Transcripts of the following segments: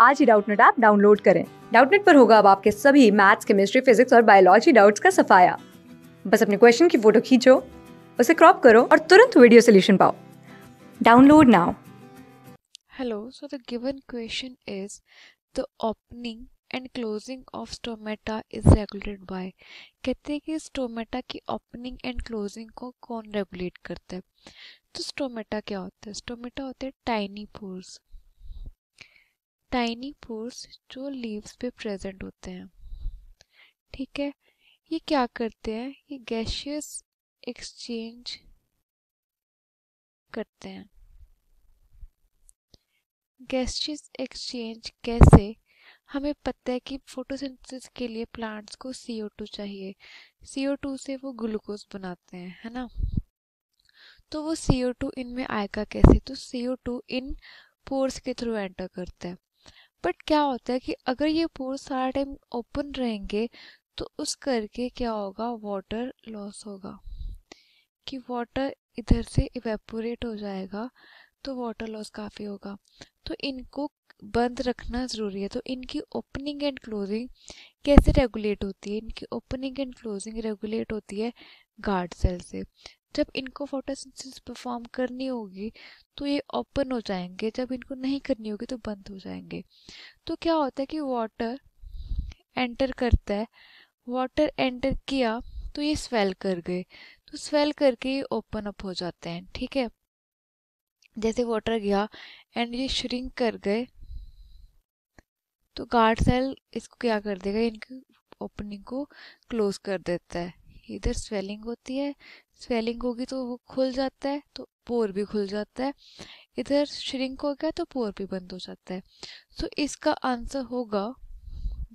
आज ही Doubtnut app download करें। डाउटनेट पर होगा अब आपके सभी मैथ्स केमिस्ट्री फिजिक्स और बायोलॉजी डाउट्स का सफाया। बस अपने क्वेश्चन की फ़ोटो खींचो उसे क्रॉप करो और तुरंत वीडियो सोल्यूशन पाओ। Download now. Hello, so the given question is the opening and closing of stomata is regulated by कहते हैं कि स्टोमेटा की ओपनिंग एंड क्लोजिंग को कौन रेगुलेट करता है? तो स्टोमेटा क्या होता है? स्टोमेटा होते हैं टाइनी पोर्स टाइनी पोर्स जो लीव्स पे प्रेजेंट होते हैं। ठीक है? ये क्या करते हैं? ये गैशियस एक्सचेंज करते हैं। गैसियस एक्सचेंज कैसे? हमें पता है कि फोटोसिंथेसिस के लिए प्लांट्स को CO2 चाहिए। CO2 से वो ग्लूकोज बनाते हैं, है ना? तो वो CO2 इनमें आएगा कैसे? तो CO2 इन पोर्स के थ्रू एंटर करता है। बट क्या होता है कि अगर ये पोर्स सारा टाइम ओपन रहेंगे तो उस करके क्या होगा? वाटर लॉस होगा। कि वाटर इधर से इवेपोरेट हो जाएगा तो वाटर लॉस काफ़ी होगा। तो इनको बंद रखना ज़रूरी है। तो इनकी ओपनिंग एंड क्लोजिंग कैसे रेगुलेट होती है? इनकी ओपनिंग एंड क्लोजिंग रेगुलेट होती है गार्ड सेल से। जब इनको फोटोसिंथेसिस परफॉर्म करनी होगी तो ये ओपन हो जाएँगे। जब इनको नहीं करनी होगी तो बंद हो जाएँगे। तो क्या होता है कि वाटर एंटर करता है। वाटर एंटर किया तो ये स्वेल कर गए। तो स्वेल करके ये ओपन अप हो जाते हैं, ठीक है? जैसे वाटर गया एंड ये श्रिंक कर गए तो गार्ड सेल इसको क्या कर देगा? इनकी ओपनिंग को क्लोज कर देता है। इधर स्वेलिंग होती है स्वेलिंग होगी तो वो खुल जाता है तो पोर भी खुल जाता है। इधर श्रिंक हो गया तो पोर भी बंद हो जाता है। सो so, इसका आंसर होगा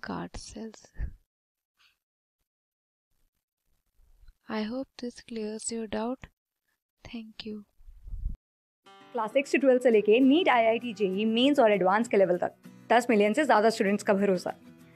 guard cells I hope this clears your doubt thank you class six से ट्वेल्थ से लेके NEET I I T JEE mains और एडवांस के लेवल तक। दस मिलियन से ज़्यादा स्टूडेंट्स का भरोसा।